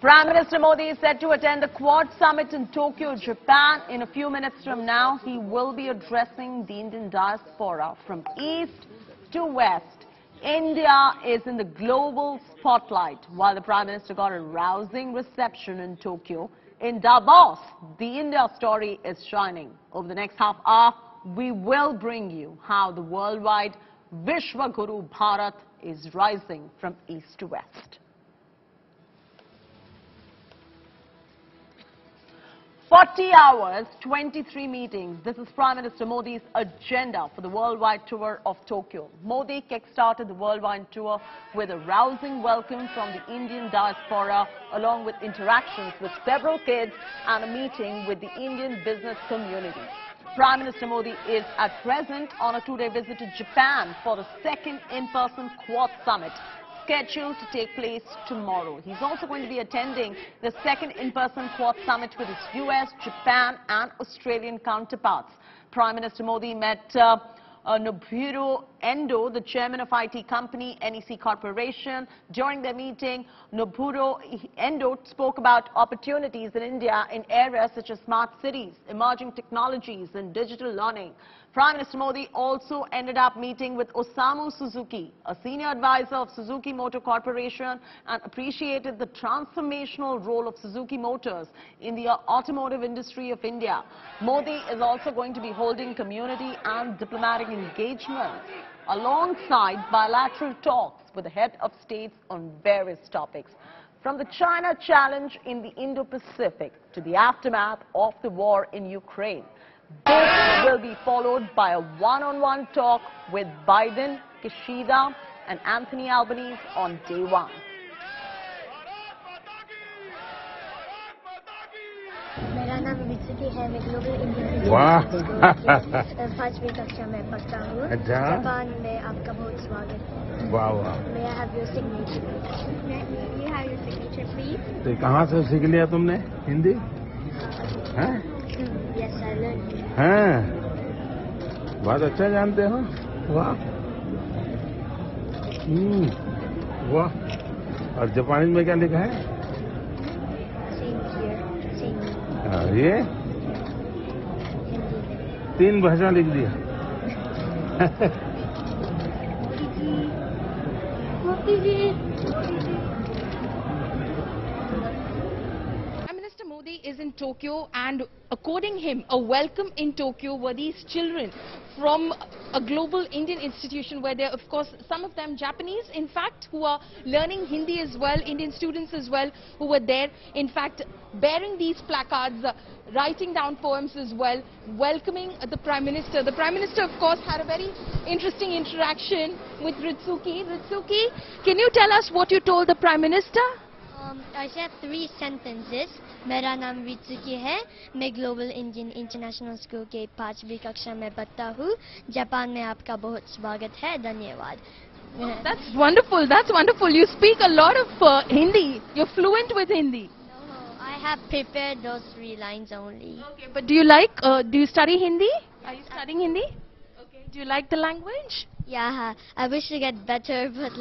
Prime Minister Modi is set to attend the Quad Summit in Tokyo, Japan. In a few minutes from now, he will be addressing the Indian diaspora from east to west. India is in the global spotlight while the Prime Minister got a rousing reception in Tokyo. In Davos, the India story is shining. Over the next half hour, we will bring you how the worldwide Vishwa Guru Bharat is rising from east to west. 40 hours, 23 meetings. This is Prime Minister Modi's agenda for the worldwide tour of Tokyo. Modi kick-started the worldwide tour with a rousing welcome from the Indian diaspora, along with interactions with several kids and a meeting with the Indian business community. Prime Minister Modi is at present on a two-day visit to Japan for the second in-person Quad Summit scheduled to take place tomorrow. He's also going to be attending the second in-person Quad Summit with his US, Japan and Australian counterparts. Prime Minister Modi met uh, uh, Nobuhiro Endo, the chairman of IT company NEC Corporation. During their meeting, Nobuhiro Endo spoke about opportunities in India in areas such as smart cities, emerging technologies and digital learning. Prime Minister Modi also ended up meeting with Osamu Suzuki, a senior advisor of Suzuki Motor Corporation, and appreciated the transformational role of Suzuki Motors in the automotive industry of India. Modi is also going to be holding community and diplomatic engagements alongside bilateral talks with the head of states on various topics. From the China challenge in the Indo-Pacific to the aftermath of the war in Ukraine. This will be followed by a one-on-one -on -one talk with Biden, Kishida and Anthony Albanese on day one. मेरा नाम विचुकी है मैं global Indian वाह। पांचवी कक्षा में पढ़ता हूँ अच्छा। जापान में आपका बहुत स्वागत है वाह वाह मे I have your signature you have your signature please तो कहाँ से सीख लिया तुमने हिंदी हैं यस आई लर्न हैं। बहुत अच्छा जानते हो? वाह। हम्म, वाह। और जापानी में क्या लिखा है? हाँ, ये तीन भाषा लिख दिया। is in Tokyo and according him, a welcome in Tokyo were these children from a global Indian institution where there are, of course, some of them Japanese, in fact, who are learning Hindi as well, Indian students as well, who were there, in fact, bearing these placards, uh, writing down poems as well, welcoming uh, the Prime Minister. The Prime Minister, of course, had a very interesting interaction with Ritsuki. Ritsuki, can you tell us what you told the Prime Minister? Um, I said three sentences. मेरा नाम विचुकी है मैं global Indian international school के पांचवी कक्षा में पढ़ता हूँ जापान में आपका बहुत स्वागत है धन्यवाद That's wonderful. That's wonderful. You speak a lot of uh, Hindi. You're fluent with Hindi. No, I have prepared those three lines only. Okay, but do you like? Uh, do you study Hindi? Yes, Are you studying Hindi? Okay. Do you like the language? Yeah, I wish to get better, but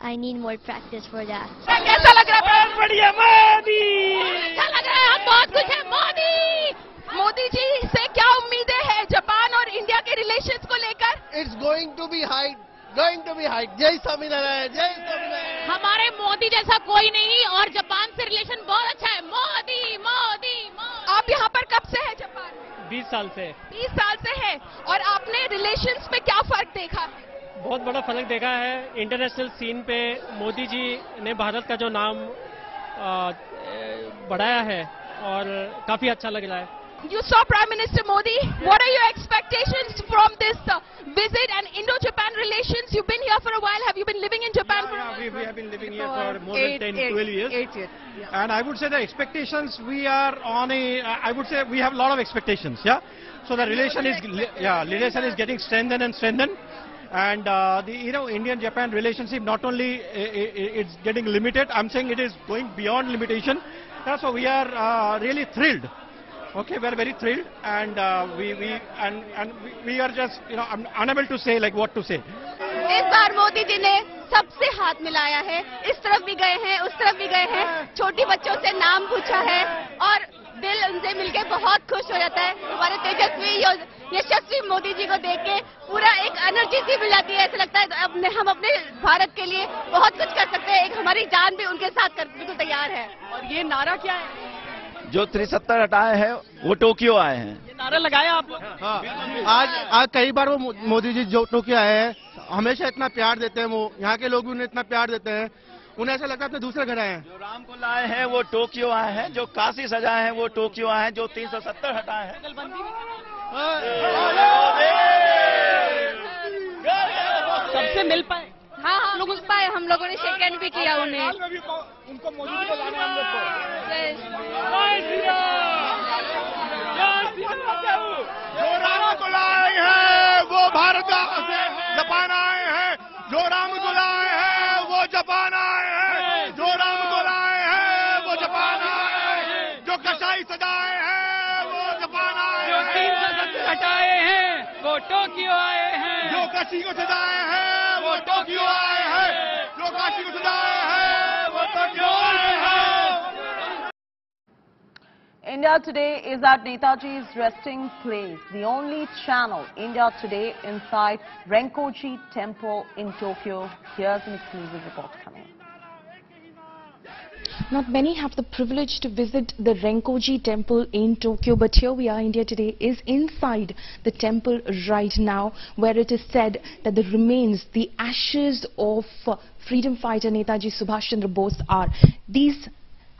I need more practice for that. कैसा लग रहा है बढ़िया मोदी। अच्छा लग रहा है बहुत कुछ है मोदी। मोदी जी से क्या उम्मीदें हैं जापान और इंडिया के रिलेशंस को लेकर? It's going to be high, going to be high. जय स्वामीनारायण जय स्वामीनारायण। हमारे मोदी जैसा कोई नहीं और जापान से रिलेशन बहुत अच्छा है। मोदी मोदी मोदी। आप यहाँ पर कब बीस साल से। बीस साल से है। और आपने रिलेशन में क्या फ़र्क देखा? बहुत बड़ा फ़र्क देखा है। इंटरनेशनल सीन पे मोदी जी ने भारत का जो नाम बढ़ाया है और काफ़ी अच्छा लग रहा है। You saw Prime Minister Modi. What are your expectations from this uh, visit and Indo-Japan relations? You've been here for a while. Have you been living in Japan for a Yeah, while? we, we have been living here for more than 10, 12 years. Eight years. And I would say the expectations, we are on a, I would say we have a lot of expectations, yeah? So the relation is, yeah, relation is getting strengthened and strengthened. And uh, the, you know, Indian-Japan relationship not only it's getting limited, I'm saying it is going beyond limitation. Yeah, so we are uh, really thrilled. Okay, we are very thrilled, and uh, we, we and and we, are just you know I'm unable to say like what to say. इस बार मोदी जी ने सबसे हाथ मिलाया है। इस तरफ़ भी गए हैं उस तरफ़ भी गए हैं। छोटी बच्चों से नाम पूछा है और दिल उनसे मिलके बहुत खुश हो जाता है। हमारे तेजस्वी यशस्वी मोदी जी को देख के पूरा एक एनर्जी सी मिल जाती है। ऐसा लगता है अपने हम अपने भारत के लिए बहुत कुछ कर सकते हैं। एक हमारी जान भी उनके साथ कर बिल्कुल तैयार है। और ये नारा क्या है? जो त्रिसत्तर हटाए हैं वो टोक्यो आए हैं। नारा लगाया आप लोग हाँ आज आज कई बार वो मोदी जी जो टोक्यो आए हैं हमेशा इतना प्यार देते हैं वो यहाँ के लोग भी उन्हें इतना प्यार देते हैं। उन्हें ऐसा लगता है अपने दूसरे घर आए हैं। जो राम को लाए हैं वो टोक्यो आए हैं जो काशी सजाए हैं वो टोक्यो आए हैं जो तीन सौ सत्तर हटाए हैं। सबसे मिल पाए। हाँ हाँ लोग उस पाए हम लोगों ने शेक हैंड भी किया उन्हें। उनको मोदी को लाना हम लोग को। जो राम को लाए हैं वो भारत से जापान आए हैं। जो राम को लाए हैं वो जापान आए हैं। जो राम को लाए हैं वो जापान आए हैं। जो कसाई सजाए हैं वो जापान आए हैं। तीन सौ हटाए हैं वो टोक्यो आए हैं। जो कसी को सजाए हैं वो टोक्यो आए हैं जो काशी को सजाए हैं वो टोक्यो आए हैं India Today is at Netaji's resting place, the only channel, India Today, inside Renkoji Temple in Tokyo. Here's an exclusive report coming. Not many have the privilege to visit the Renkoji temple in Tokyo, but here we are, India Today is inside the temple right now, where it is said that the remains, the ashes of freedom fighter Netaji Subhash Chandra Bose are. These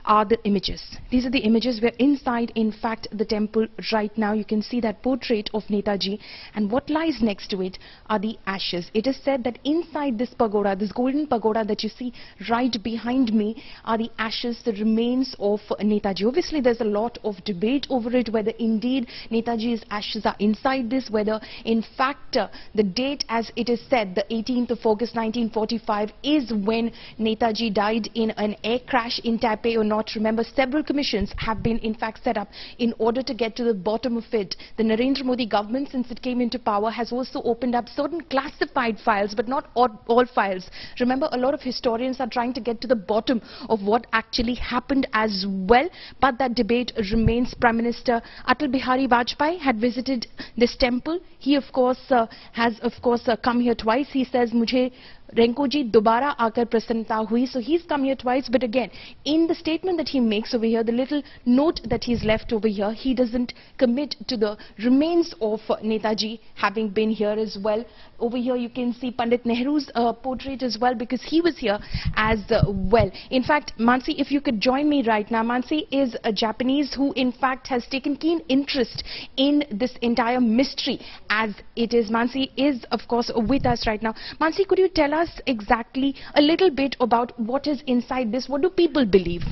are the images. These are the images. We're inside, in fact, the temple right now. You can see that portrait of Netaji and what lies next to it are the ashes. It is said that inside this pagoda, this golden pagoda that you see right behind me are the ashes, the remains of Netaji. Obviously, there's a lot of debate over it, whether indeed Netaji's ashes are inside this, whether in fact uh, the date as it is said, the 18th of August 1945 is when Netaji died in an air crash in Taipei not. Remember, several commissions have been in fact set up in order to get to the bottom of it. The Narendra Modi government, since it came into power, has also opened up certain classified files, but not all, all files. Remember, a lot of historians are trying to get to the bottom of what actually happened as well, but that debate remains. Prime Minister Atal Bihari Vajpayee had visited this temple. He, of course, uh, has, of course, uh, come here twice. He says, "Mujhe Renkoji dobara aakar prasannata hui. So he's come here twice, but again, in the statement that he makes over here, the little note that he's left over here, he doesn't commit to the remains of Netaji having been here as well. Over here, you can see Pandit Nehru's uh, portrait as well, because he was here as uh, well. In fact, Mansi, if you could join me right now, Mansi is a Japanese who, in fact, has taken keen interest in this entire mystery as it is. Mansi is, of course, with us right now. Mansi, could you tell us exactly a little bit about what is inside this? What do people believe?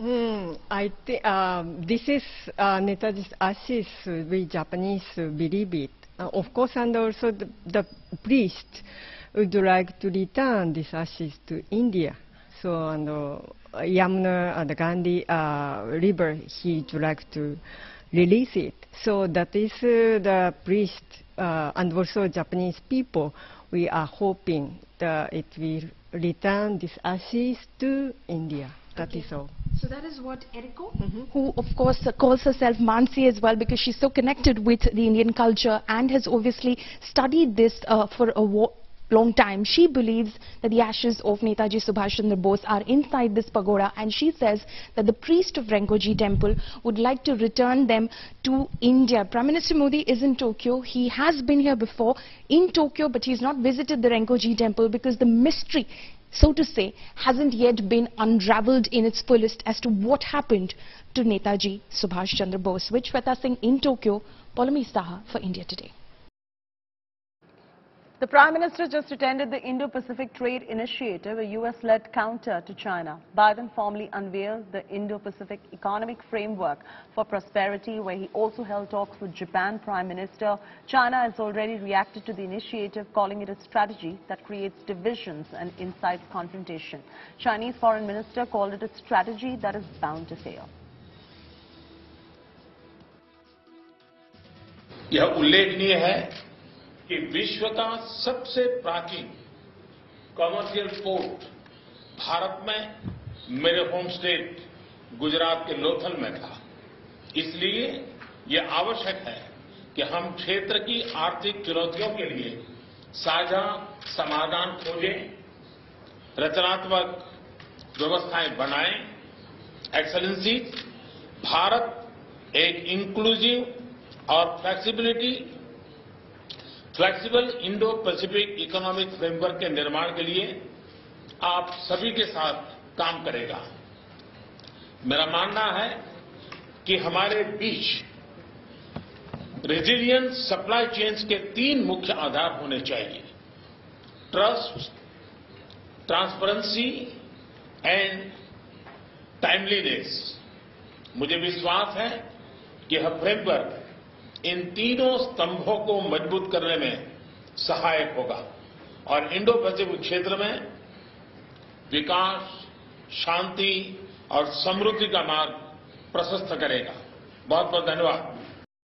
Mm, I think um, this is uh, Netaji's ashes. uh, We Japanese uh, believe it. Uh, of course, and also the, the priest would like to return these ashes to India. So, and uh, Yamuna and Gandhi uh, River, he'd like to release it. So that is uh, the priest uh, and also Japanese people. We are hoping that it will return these ashes to India. That is all. So that is what Eriko, who of course uh, calls herself Mansi as well because she's so connected with the Indian culture and has obviously studied this uh, for a long time. She believes that the ashes of Netaji Subhash Chandra Bose are inside this pagoda and she says that the priest of Renkoji temple would like to return them to India. Prime Minister Modi is in Tokyo. He has been here before in Tokyo but he's not visited the Renkoji temple because the mystery so to say, hasn't yet been unraveled in its fullest as to what happened to Netaji Subhash Chandra Bose. which Shweta Singh in Tokyo, Poulomi Saha for India Today. The Prime Minister just attended the Indo-Pacific Trade Initiative, a US-led counter to China. Biden formally unveiled the Indo-Pacific Economic Framework for Prosperity, where he also held talks with Japan Prime Minister. China has already reacted to the initiative, calling it a strategy that creates divisions and incites confrontation. Chinese Foreign Minister called it a strategy that is bound to fail. यह उल्लेखनीय है कि विश्व का सबसे प्राचीन commercial port Bharat में मेरे होम स्टेट गुजरात के लोथल में था। इसलिए ये आवश्यक है कि हम क्षेत्र की आर्थिक चुनौतियों के लिए साझा समाधान खोजें, रचनात्मक व्यवस्थाएँ बनाएँ। एक्सलेंसी भारत एक इंक्लूसिव और flexibility flexible Indo Pacific economic framework के निर्माण के लिए आप सभी के साथ काम करेगा। मेरा मानना है कि हमारे बीच रेजिलियंट सप्लाई चेन्स के तीन मुख्य आधार होने चाहिए। Trust, transparency and timeliness. मुझे विश्वास है कि यह फ्रेमवर्क इन तीनों स्तंभों को मज़बूत करने में सहायक होगा। और इंडो पैसिफिक क्षेत्र में विकास, शांति और समृद्धि का मार्ग प्रशस्त करेगा। बहुत बहुत धन्यवाद।